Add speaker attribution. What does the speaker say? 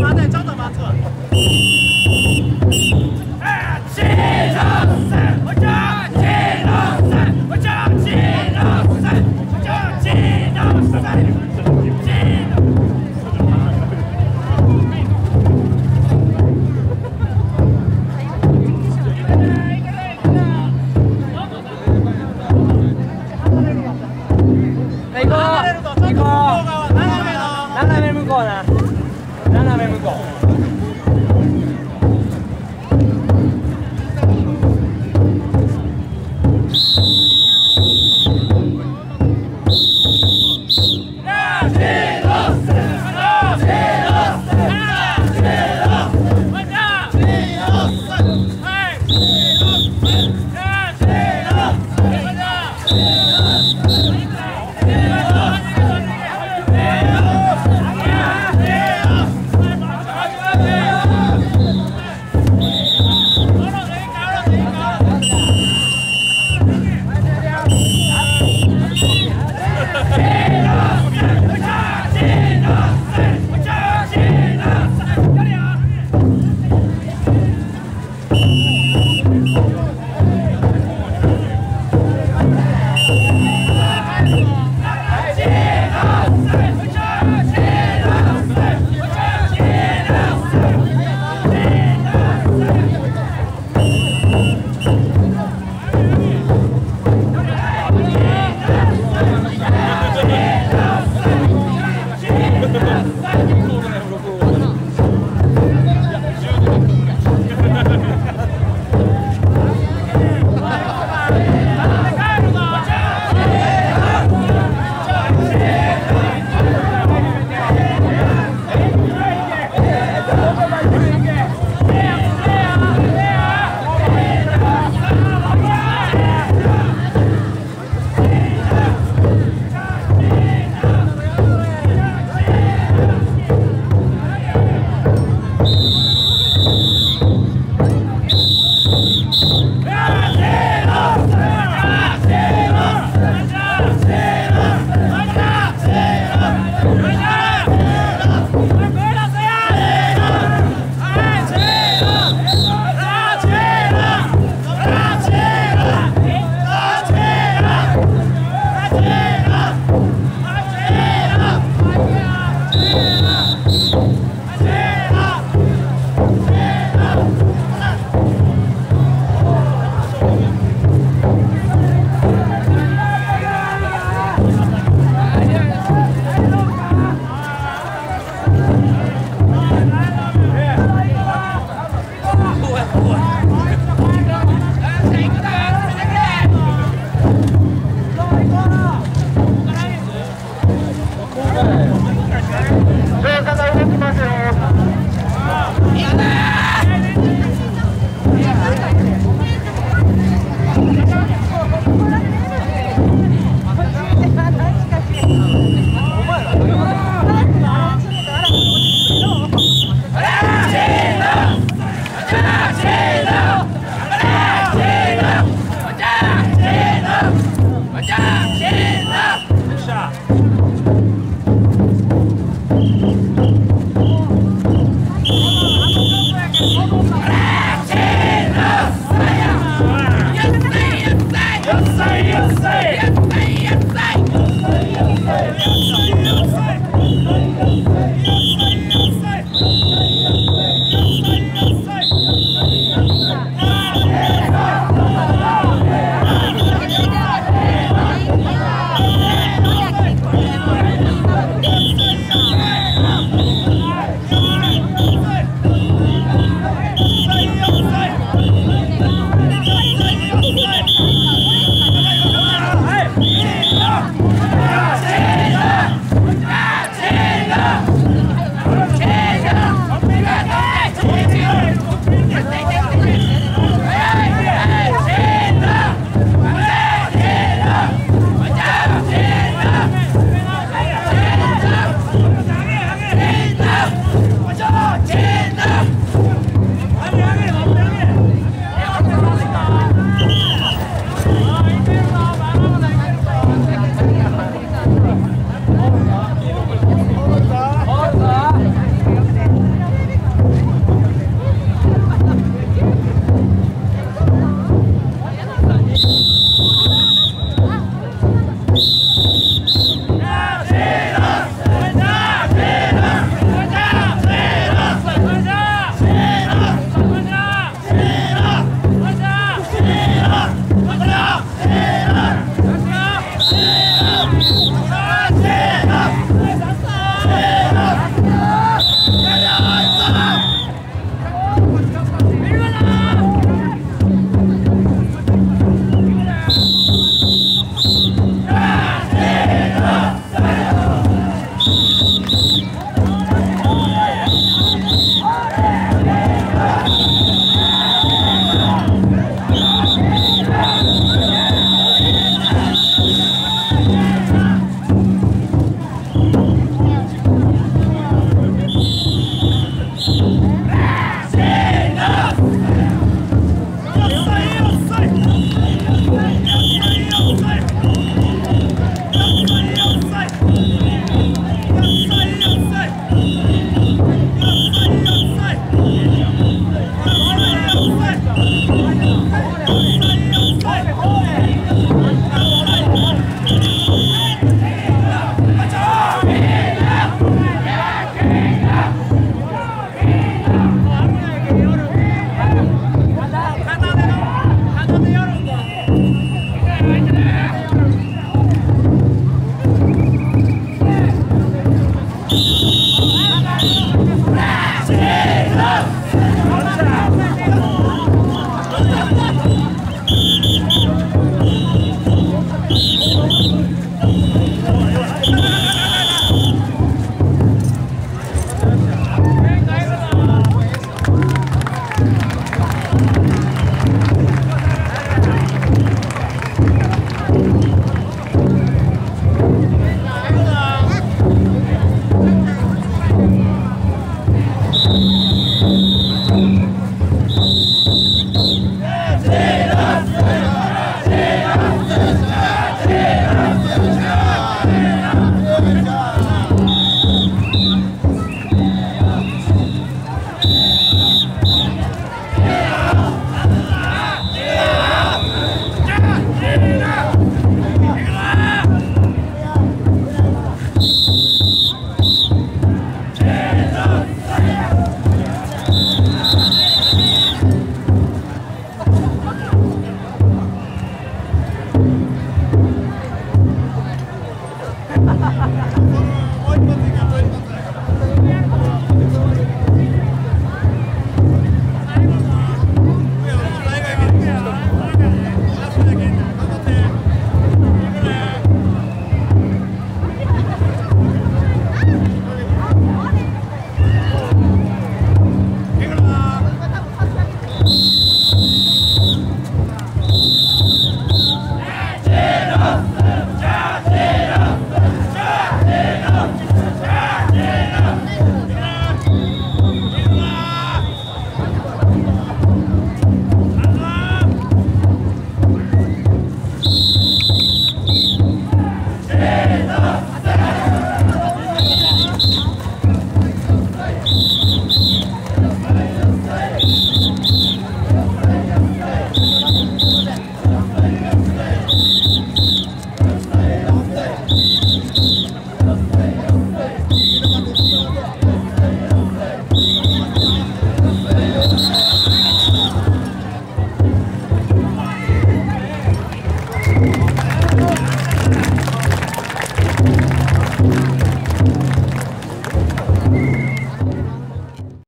Speaker 1: 麻袋，找。斜め向こうな Hey!